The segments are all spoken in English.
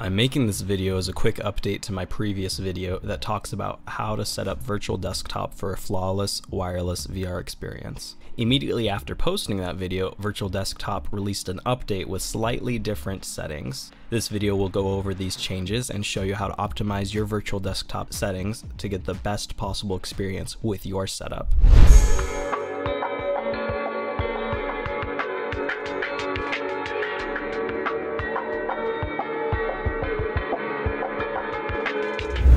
I'm making this video as a quick update to my previous video that talks about how to set up Virtual Desktop for a flawless wireless VR experience. Immediately after posting that video, Virtual Desktop released an update with slightly different settings. This video will go over these changes and show you how to optimize your Virtual Desktop settings to get the best possible experience with your setup.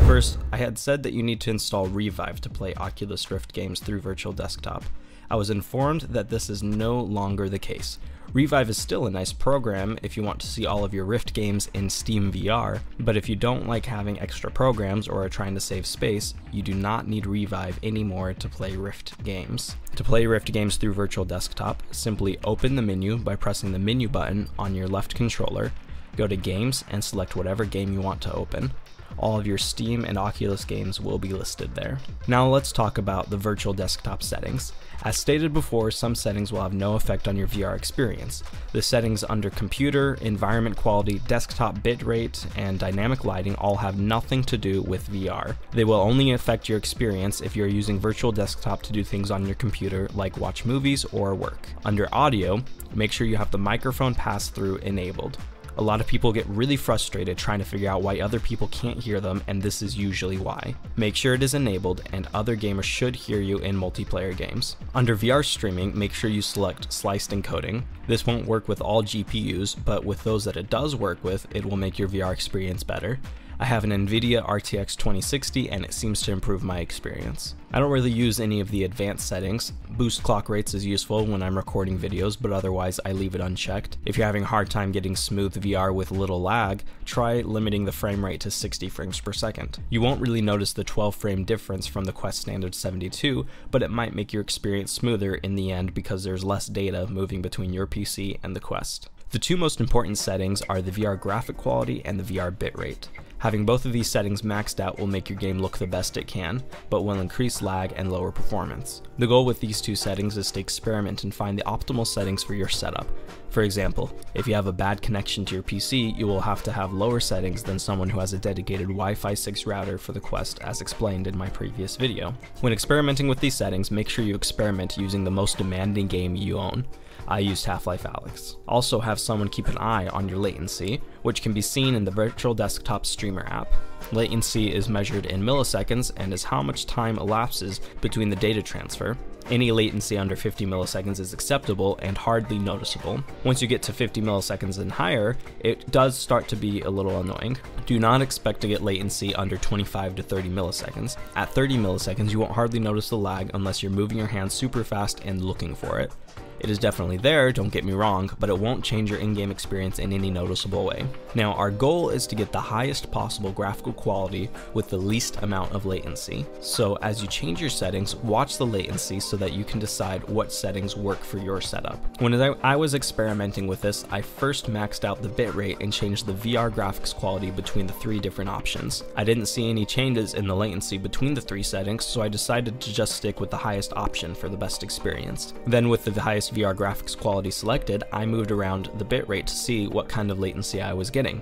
First, I had said that you need to install Revive to play Oculus Rift games through Virtual Desktop. I was informed that this is no longer the case. Revive is still a nice program if you want to see all of your Rift games in Steam VR, but if you don't like having extra programs or are trying to save space, you do not need Revive anymore to play Rift games. To play Rift games through Virtual Desktop, simply open the menu by pressing the menu button on your left controller, go to Games and select whatever game you want to open all of your Steam and Oculus games will be listed there. Now let's talk about the virtual desktop settings. As stated before, some settings will have no effect on your VR experience. The settings under computer, environment quality, desktop bitrate, and dynamic lighting all have nothing to do with VR. They will only affect your experience if you're using virtual desktop to do things on your computer like watch movies or work. Under audio, make sure you have the microphone pass-through enabled. A lot of people get really frustrated trying to figure out why other people can't hear them, and this is usually why. Make sure it is enabled, and other gamers should hear you in multiplayer games. Under VR streaming, make sure you select sliced encoding. This won't work with all GPUs, but with those that it does work with, it will make your VR experience better. I have an NVIDIA RTX 2060 and it seems to improve my experience. I don't really use any of the advanced settings. Boost clock rates is useful when I'm recording videos, but otherwise I leave it unchecked. If you're having a hard time getting smooth VR with little lag, try limiting the frame rate to 60 frames per second. You won't really notice the 12 frame difference from the Quest Standard 72, but it might make your experience smoother in the end because there's less data moving between your PC and the Quest. The two most important settings are the VR graphic quality and the VR bitrate. Having both of these settings maxed out will make your game look the best it can, but will increase lag and lower performance. The goal with these two settings is to experiment and find the optimal settings for your setup. For example, if you have a bad connection to your PC, you will have to have lower settings than someone who has a dedicated Wi-Fi 6 router for the Quest as explained in my previous video. When experimenting with these settings, make sure you experiment using the most demanding game you own. I used Half-Life Alyx. Also have someone keep an eye on your latency, which can be seen in the Virtual Desktop Streamer app. Latency is measured in milliseconds and is how much time elapses between the data transfer. Any latency under 50 milliseconds is acceptable and hardly noticeable. Once you get to 50 milliseconds and higher, it does start to be a little annoying. Do not expect to get latency under 25 to 30 milliseconds. At 30 milliseconds, you won't hardly notice the lag unless you're moving your hand super fast and looking for it. It is definitely there, don't get me wrong, but it won't change your in-game experience in any noticeable way. Now, our goal is to get the highest possible graphical quality with the least amount of latency. So as you change your settings, watch the latency so that you can decide what settings work for your setup. When I was experimenting with this, I first maxed out the bitrate and changed the VR graphics quality between the three different options. I didn't see any changes in the latency between the three settings, so I decided to just stick with the highest option for the best experience. Then with the VR graphics quality selected, I moved around the bitrate to see what kind of latency I was getting.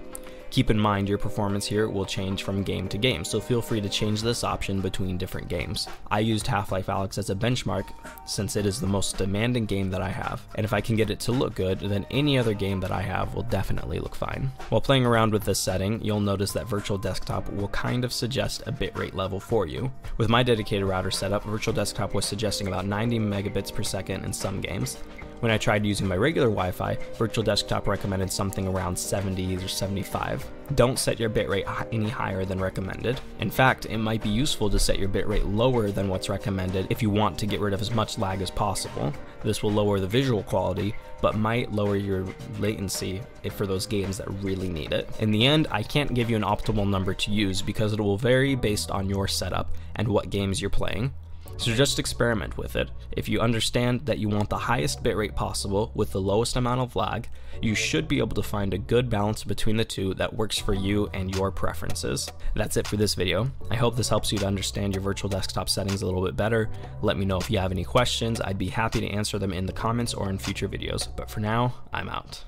Keep in mind your performance here will change from game to game, so feel free to change this option between different games. I used Half-Life Alyx as a benchmark since it is the most demanding game that I have, and if I can get it to look good, then any other game that I have will definitely look fine. While playing around with this setting, you'll notice that Virtual Desktop will kind of suggest a bitrate level for you. With my dedicated router setup, Virtual Desktop was suggesting about 90 megabits per second in some games. When I tried using my regular Wi-Fi, Virtual Desktop recommended something around 70 or 75. Don't set your bitrate any higher than recommended. In fact, it might be useful to set your bitrate lower than what's recommended if you want to get rid of as much lag as possible. This will lower the visual quality, but might lower your latency for those games that really need it. In the end, I can't give you an optimal number to use because it will vary based on your setup and what games you're playing. So just experiment with it. If you understand that you want the highest bitrate possible with the lowest amount of lag, you should be able to find a good balance between the two that works for you and your preferences. That's it for this video. I hope this helps you to understand your virtual desktop settings a little bit better. Let me know if you have any questions. I'd be happy to answer them in the comments or in future videos. But for now, I'm out.